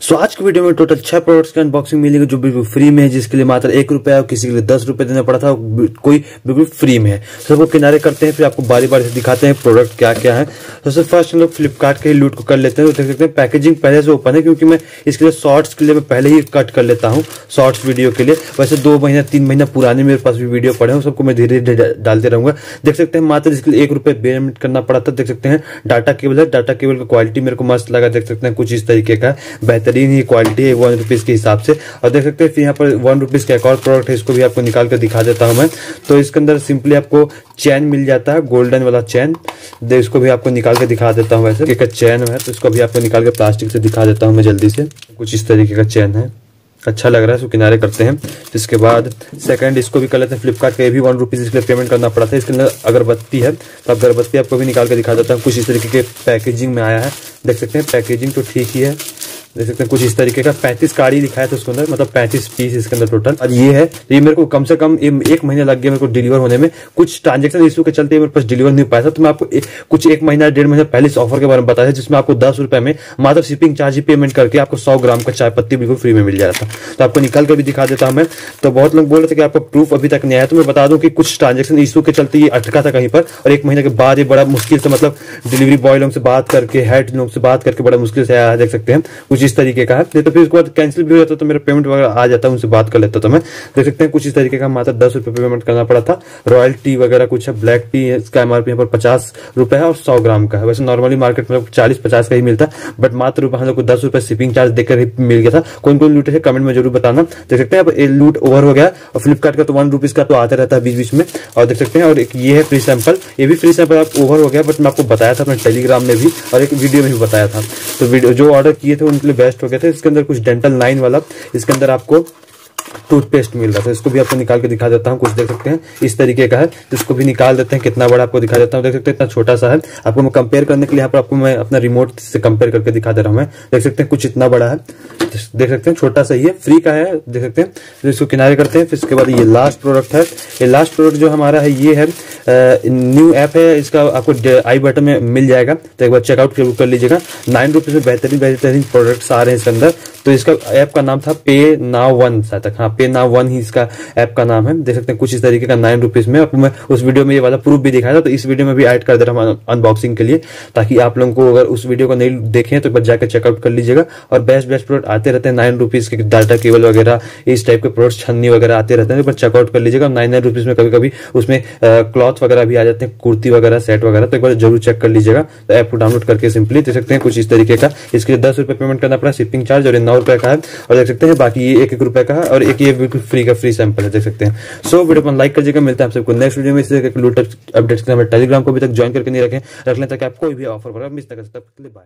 सो so, आज की video में टोटल छह प्रोडक्ट्स की अनबॉक्सिंग मिलेगी जो बिल्कुल फ्री में है जिसके लिए मात्र एक रुपया और किसी के लिए दस रुपए देना पड़ा था कोई बिल्कुल फ्री में है। सबको किनारे करते हैं फिर आपको बारी बारी से दिखाते हैं प्रोडक्ट क्या क्या है। तो फ़र्स्ट हम लोग फ्लिपकार्ट के लूट को कर लेते हैं। तो देख सकते हैं पैकेजिंग पहले से ओपन है क्योंकि मैं इसके लिए शॉर्ट्स के लिए मैं पहले ही कट कर लेता हूँ शॉर्ट्स वीडियो के लिए। वैसे दो महीना तीन महीना पुराने मेरे पास भी वीडियो पड़े हैं सबको मैं धीरे धीरे डालते रहूँगा। देख सकते हैं मात्र इसके लिए एक रुपये पेमेंट करना पड़ा था। देख सकते हैं डाटा केबल है डाटा केबल का क्वालिटी मेरे को मस्त लगा। देख सकते हैं कुछ इस तरीके का बेहतरीन ही क्वालिटी है वन रुपीज़ के हिसाब से। और देख सकते हैं यहाँ पर वन रुपीज़ का एक और प्रोडक्ट है, इसको भी आपको निकाल कर दिखा देता हूँ मैं। तो इसके अंदर सिंपली आपको चैन मिल जाता है गोल्डन वाला चैन इसको भी आपको निकाल के दिखा देता हूँ वैसे। एक चैन है तो इसको भी आपको निकाल के प्लास्टिक से दिखा देता हूँ मैं जल्दी से। कुछ इस तरीके का चैन है। अच्छा लग रहा है, इसको किनारे करते हैं। इसके बाद सेकंड इसको भी कर लेते हैं फ्लिपकार्ट का। भी वन रुपीज़ इसके लिए पेमेंट करना पड़ा था। इसके अंदर अगरबत्ती है तो अगरबत्ती आपको भी निकाल के दिखा देता हूँ। कुछ इस तरीके के पैकेजिंग में आया है। देख सकते हैं पैकेजिंग तो ठीक ही है। देख सकते हैं कुछ इस तरीके का पैंतीस कार्ड दिखाया था उसके अंदर मतलब पैंतीस पीस इसके अंदर टोटल और ये है तो ये मेरे को कम से कम एक महीने लग गया मेरे को डिलीवर होने में। कुछ ट्रांजेक्शन इशू के चलते मेरे पास डिलीवर नहीं पाया था तो मैं आपको ए, कुछ एक महीना डेढ़ महीना पहले इस ऑफ़र के बारे में बताया जिसमें आपको दस रुपए में मात्र शिपिंग चार्ज ही पेमेंट करके आपको सौ ग्राम का चाय पत्ती बिल्कुल फ्री में मिल जाता था। तो आपको निकल कर भी दिखा देता हूँ मैं। तो बहुत लोग बोल रहे थे कि आपका प्रूफ अभी तक नहीं आया तो मैं बता दूँ कि कुछ ट्रांजेक्शन इशू के चलते ये अटका था कहीं पर और एक महीने के बाद ये बड़ा मुश्किल से मतलब डिलीवरी बॉय लोग से बात करके हेड लोग से बात करके बड़ा मुश्किल से आया देख सकते हैं। कुछ इस तरीके का है। तो फिर उसके बाद कैंसिल भी हो जाता तो मेरा पेमेंट वगैरह आ जाता उनसे बात कर लेता तो मैं। देख सकते हैं, कुछ इस तरीके का मात्र दस रुपए पेमेंट करना पड़ा था। रॉयल टी वगैरह कुछ है ब्लैक टी है इसका एमआरपी यहाँ पर पचास रुपए है और सौ ग्राम का है। वैसे नॉर्मली मार्केट में चालीस, पचास का ही मिलता है बट मात्र हम लोग को दस रुपए शिपिंग चार्ज देकर ही मिल गया था। कौन कौन लूटे थे कमेंट में ज़रूर बताना। देख सकते हैं, अब लूट ओवर हो गया और फ्लिपकार्ट का तो वन रुपीज़ का तो आता रहता है बीच बीच में। और देख सकते हैं, और एक ये है फ्री सैंपल ये भी फ्री सैंपल आप ओवर हो गया बट मैं आपको बताया था अपने टेलीग्राम में भी और एक वीडियो में भी बताया था। तो वीडियो जो ऑर्डर किए थे, उनके लिए बेस्ट हो गया था, इसके अंदर कुछ डेंटल लाइन वाला, इसके अंदर आपको टूथपेस्ट मिल रहा था। इसको भी आपको निकाल के दिखा देता हूँ, कुछ देख सकते हैं। इस तरीके का है। इसको भी निकाल देते हैं, कितना बड़ा आपको दिखा देता हूँ। देख सकते हैं, इतना छोटा सा है। आपको मैं कंपेयर करने के लिए यहाँ पर आपको मैं अपना रिमोट से कंपेयर करके दिखा दे रहा हूँ मैं। देख सकते हैं, कुछ इतना बड़ा है। देख सकते हैं, छोटा सा है फ्री का है, देख सकते हैं। तो इसको किनारे करते हैं, फिर इसके बाद ये लास्ट प्रोडक्ट है। ये लास्ट प्रोडक्ट जो हमारा है, ये है न्यू ऐप है, इसका आपको आई बटन में मिल जाएगा। तो एक बार चेकआउट कर लीजिएगा। नाइन रुपीज़ में बेहतरीन बेहतरीन प्रोडक्ट्स आ रहे हैं इसके अंदर। तो इसका ऐप का नाम था पे नाव वन शायद तक। हाँ पे नाव वन ही इसका ऐप का नाम है। देख सकते हैं कुछ इस तरीके का नाइन रुपीज़ में। आपको मैं उस वीडियो में ये वाला प्रूफ भी दिखाया था तो इस वीडियो में भी ऐड कर दे रहा हूँ अनबॉक्सिंग के लिए, ताकि आप लोगों को अगर उस वीडियो को नहीं देखें तो जाकर चेकआउट कर लीजिएगा। और बेस्ट बेस्ट प्रोडक्ट आते रहते हैं नाइन रुपीज़ के डाटा केबल वगैरह, इस टाइप के प्रोडक्ट छन्नी वगैरह आते रहते हैं। तो चेकआउट कर लीजिएगा। नाइन नाइन रुपीज़ में कभी कभी उसमें क्लॉथ वगैरह भी आ जाते हैं, कुर्ती वगैरह, सेट वगैरह तो एक बार ज़रूर चेक कर लीजिएगा। तो ऐप को डाउनलोड करके सिंपली देख सकते हैं कुछ इस तरीके का। इसके लिए दस रुपए पेमेंट करना पड़ा शिपिंग चार्ज और नौ रुपये का है। और देख सकते हैं, बाकी ये एक एक रुपए का है और एक ये बिल्कुल फ्री का फ्री सैंपल है, देख सकते हैं। सो वीडियो अपन लाइक करिएगा, मिलता है आप सबको नेक्स्ट वीडियो में। इसी अपडेट्स टेलीग्राम को अभी तक ज्वाइन करके नहीं रखें। रख लें ताकि आप कोई भी ऑफ़र वगैरह मिस ना कर सकते बाय